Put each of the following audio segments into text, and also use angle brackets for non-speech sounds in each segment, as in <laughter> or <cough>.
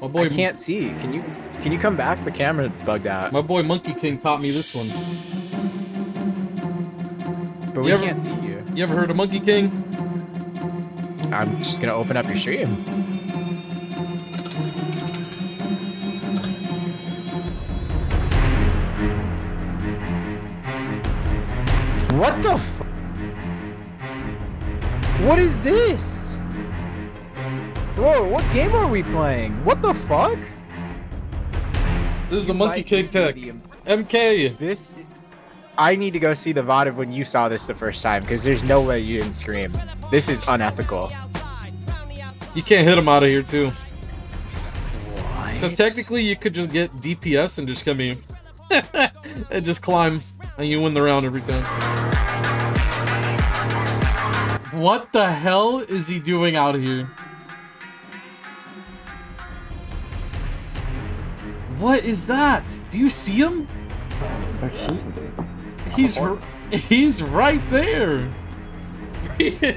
My boy, I can't see. Can you can you come back? The camera bugged out. my boy Monkey King taught me this one. But we You ever- can't see you. You ever heard of Monkey King? I'm just gonna open up your stream. What the f- What is this? Whoa, what game are we playing? What the fuck? This is the Monkey like King tech. medium. MK. This I need to go see the VOD of when you saw this the first time because there's no way you didn't scream. This is unethical. You can't hit him out of here too. What? So technically, you could just get DPS and just come in <laughs> and just climb, and you win the round every time. What the hell is he doing out here? What is that? Do you see him? He's he's right there. <laughs>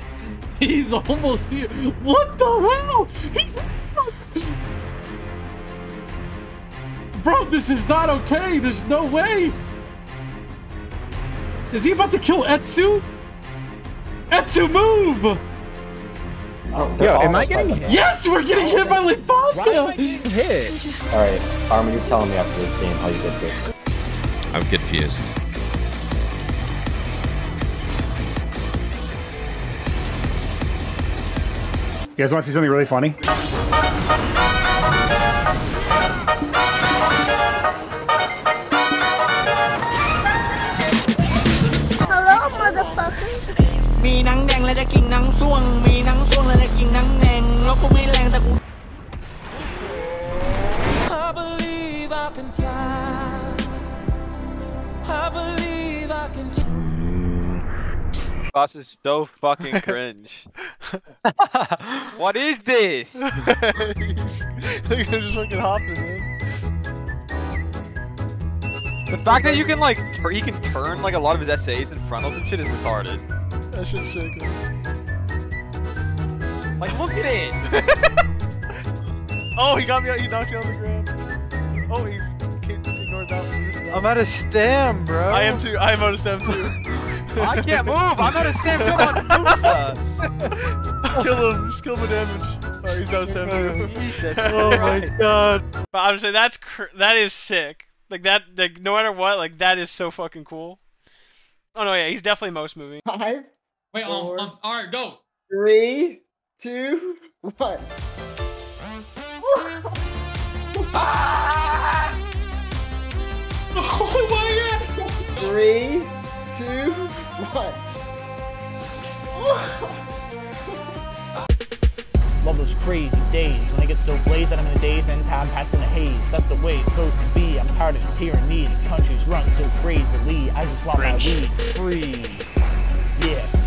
he's almost here. What the hell? He's nuts. Bro, this is not okay. There's no way. Is he about to kill Etsu? Etsu, move! Oh, Yo, am I getting hit? Yes, we're getting hit by Why am I getting hit? Alright, Armin, you're telling me after this game how you did this. I'm confused. You guys want to see something really funny? มีนังแดงและจะกินนังส้วง I Boss is so fucking <laughs> cringe. what is this? <laughs> Look at just fucking hopping, man. The fact that you can like, he can turn like a lot of his SAs and frontals and shit is retarded. That shit's sick. man. Like, look at it. <laughs> Oh, he got me. He knocked me on the ground. Oh, he can't ignore that one. I'm out of stem, bro. I am too. I am out of stem too. I can't move. I'm not a stamp kill on <laughs> Musa. kill him. Just kill him with damage. Oh, he's out of stem too. Oh, Jesus <laughs> Oh my god. But I'm saying that's cr- that is sick. Like that, like no matter what, like that is so fucking cool. Oh no, yeah, he's definitely most moving. Five, Wait, Four. um, all right, go. three, two, one. Oh my god! Three, two, one. Love those crazy days when I get so blazed that I'm in the daze and time passing the haze. That's the way it's supposed to be. I'm tired of tyranny. This country's run so crazily. I just want my weed free. Yeah, yeah.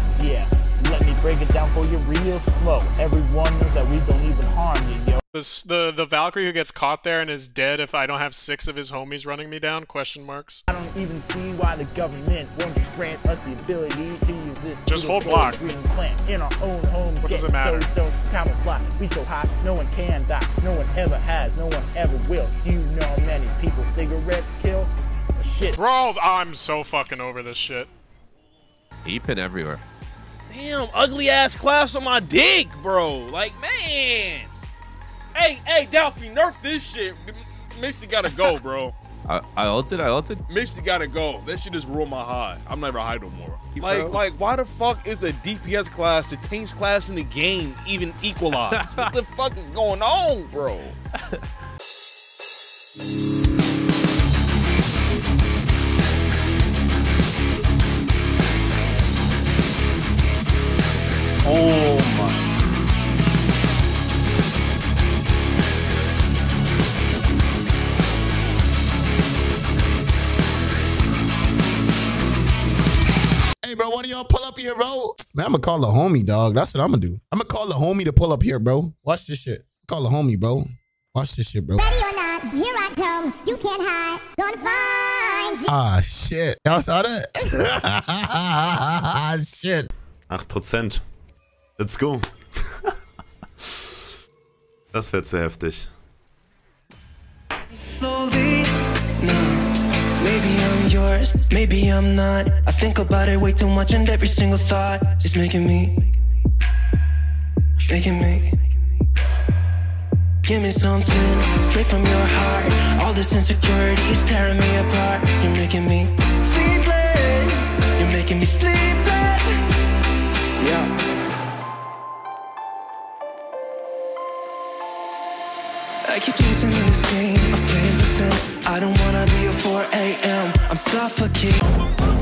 Let break it down for you real slow. Everyone knows that we don't even harm you, yo. This, the the Valkyrie who gets caught there and is dead if I don't have six of his homies running me down? Question marks. I don't even see why the government won't just grant us the ability to use this Just little hold block. green plant in our own home. What does it matter? So, so camouflage. We so hot, no one can die. No one ever has, no one ever will. You know how many people cigarettes kill? Shit. Bro, I'm so fucking over this shit. Eepin everywhere. Damn, ugly ass class on my dick, bro. Like, man. Hey, hey, Delphi, nerf this shit. M- Misty gotta go, <laughs> bro. I, I ulted, I ulted. Misty gotta go. That shit just ruined my high. I'm never high no more. Like, like, why the fuck is a DPS class, the tanks class in the game, even equalized? <laughs> what the fuck is going on, bro? <laughs> Oh my. Hey, bro, why do y'all pull up here, bro? Man, I'm gonna call the homie, dog. That's what I'm gonna do. I'm gonna call the homie to pull up here, bro. Watch this shit. Call the homie, bro. Watch this shit, bro. Ready or not, here I come. You can't hide. Gonna find you. Ah, shit. Y'all saw that? <laughs> shit. 8%. Let's go. das wäre zu heftig. Maybe I'm not. I think about it way too much, and every single thought is making me, making me. Give me something straight from your heart. All this insecurity is tearing me apart. You're making me sleepless. You're making me sleepless. Yeah. I keep chasing in this game of playing pretend. I don't wanna be a 4 a.m. I'm suffocating.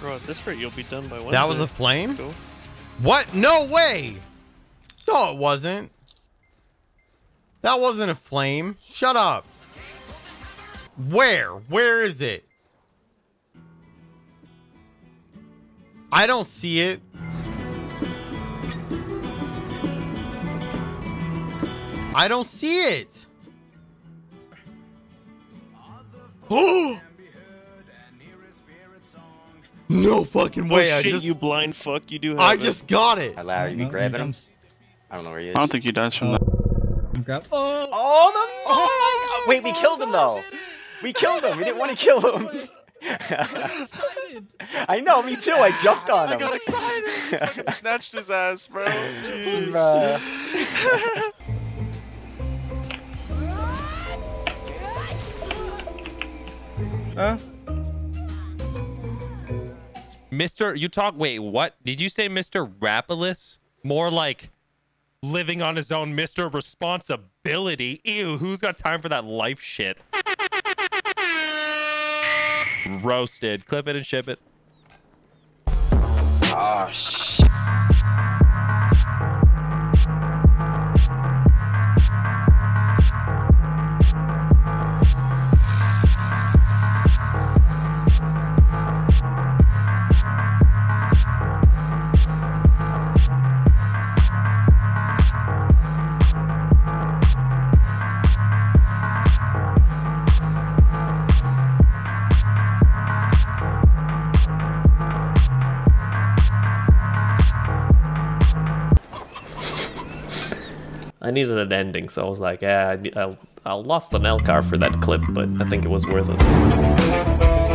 Bro, at this rate, you'll be done by Wednesday. That was a flame? Let's. What? No way! No, it wasn't. That wasn't a flame. Shut up. Where? Where is it? I don't see it. I don't see it. <gasps> <gasps> Oh! No fucking way. oh, I shit, just you blind fuck. You do have I it. just got it. Larry, you be grabbing him? I don't know where he is. I don't think he dies from that. Grab. Oh, the, oh, oh my god! Wait, we killed him though. We killed him. We didn't want to kill him. <laughs> I know, me too. I jumped on him. I got excited. Fucking <laughs> snatched his ass, bro. Jeez. Bruh. <laughs> Huh? Mr. You talk. Wait, what? Did you say Mr. Rapolas? More like living on his own, Mr. Responsibility. Ew, who's got time for that life shit? Roasted. Clip it and ship it. Oh shit. I needed an ending, so I was like, yeah, I, I, lost an L car for that clip, but I think it was worth it.